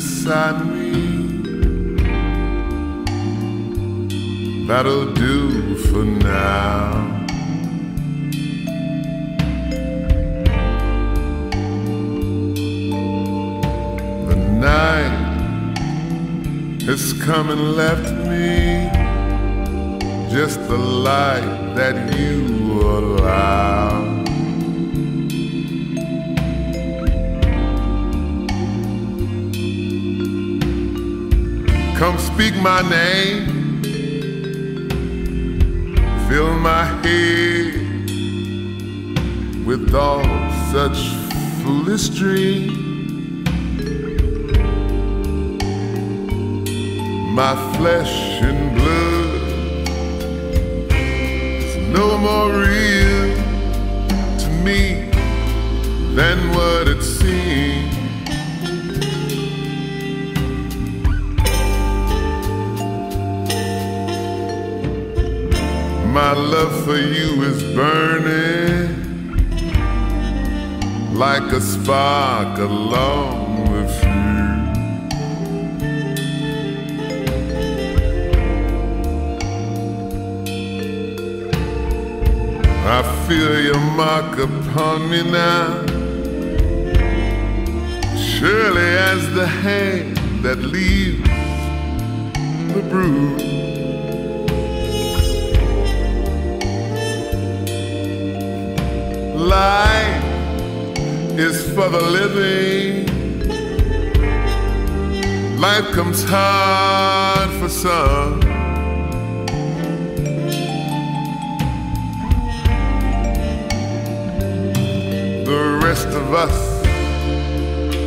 beside me. That'll do for now. The night has come and left me just the light that you allow. Come speak my name, fill my head with all such foolish dreams. My flesh and blood is no more real to me than what it seems. My love for you is burning like a spark along with you. I feel your mark upon me now. Surely as the hand that leaves the bruise. Life is for the living. Life comes hard for some. The rest of us,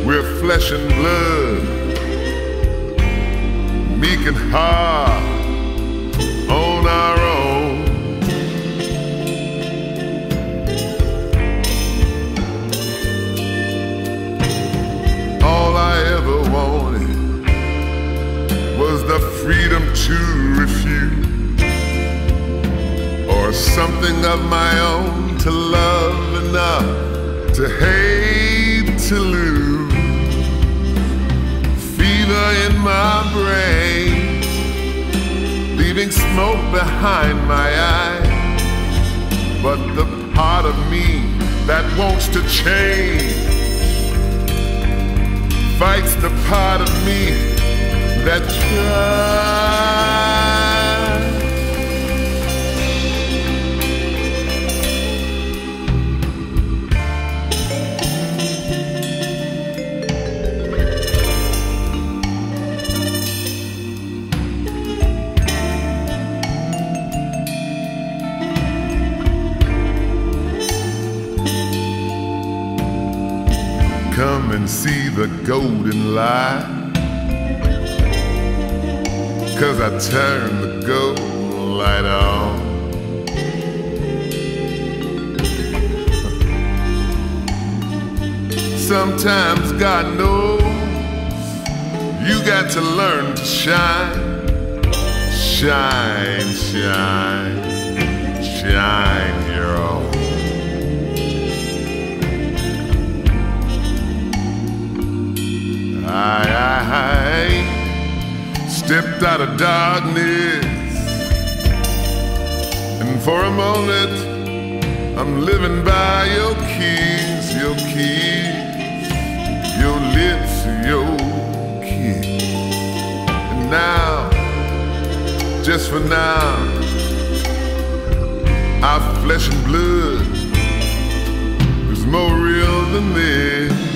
we're flesh and blood, meek and hard freedom to refuse or something of my own to love enough to hate to lose. Fever in my brain, leaving smoke behind my eyes. But the part of me that wants to change fights the part of me that tries. And see the golden light. Cause I turned the golden light on. Sometimes God knows you got to learn to shine. Shine, shine, shine your stepped out of darkness, and for a moment I'm living by your keys, your keys, your lips, your kiss. And now, just for now, our flesh and blood is more real than this.